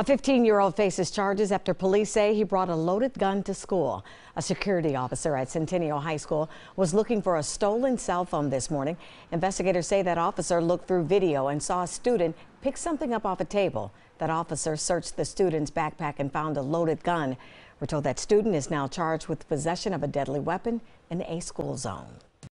A 15-year-old faces charges after police say he brought a loaded gun to school. A security officer at Centennial High School was looking for a stolen cell phone this morning. Investigators say that officer looked through video and saw a student pick something up off a table. That officer searched the student's backpack and found a loaded gun. We're told that student is now charged with possession of a deadly weapon in a school zone.